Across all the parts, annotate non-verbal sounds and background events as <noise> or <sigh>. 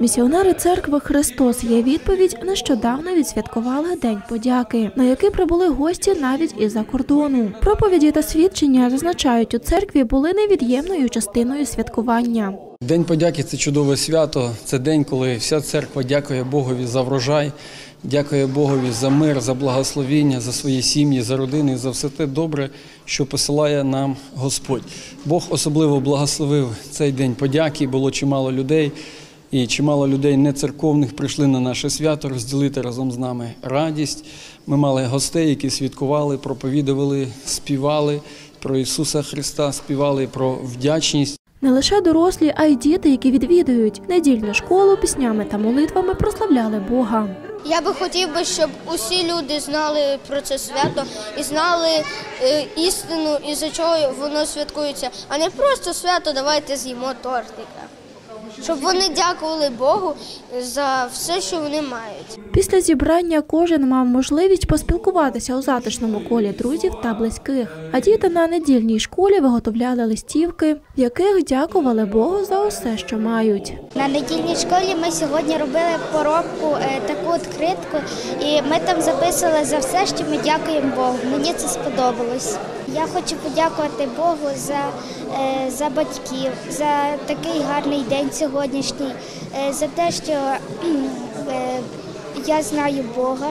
Місіонери церкви Христос є відповідь нещодавно відсвяткували День подяки, на який прибули гості навіть із-за кордону. Проповіді та свідчення зазначають у церкві були невід'ємною частиною святкування. День подяки це чудове свято. Це день, коли вся церква дякує Богові за врожай, дякує Богові за мир, за благословіння, за свої сім'ї, за родини, за все те добре, що посилає нам Господь. Бог особливо благословив цей день подяки. Було чимало людей, і чимало людей нецерковних прийшли на наше свято розділити разом з нами радість. Ми мали гостей, які святкували, проповідували, співали про Ісуса Христа, співали про вдячність. Не лише дорослі, а й діти, які відвідують недільну школу піснями та молитвами прославляли Бога. Я би хотів би, щоб усі люди знали про це свято і знали е, істину, і за чого воно святкується, а не просто свято давайте з'їмо тортика. Щоб вони дякували Богу за все, що вони мають. Після зібрання кожен мав можливість поспілкуватися у затишному колі друзів та близьких. А діти на недільній школі виготовляли листівки, в яких дякували Богу за усе, що мають. На недільній школі ми сьогодні робили поробку, е, таку відкритку, і ми там записували за все, що ми дякуємо Богу. Мені це сподобалось. Я хочу подякувати Богу за, е, за батьків, за такий гарний день сьогоднішній, е, за те, що <clears throat> е, я знаю Бога,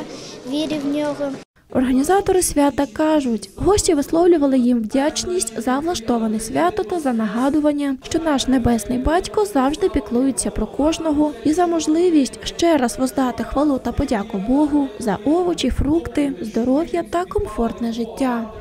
вірю в нього. Організатори свята кажуть, гості висловлювали їм вдячність за влаштоване свято та за нагадування, що наш небесний батько завжди піклується про кожного і за можливість ще раз воздати хвалу та подяку Богу за овочі, фрукти, здоров'я та комфортне життя.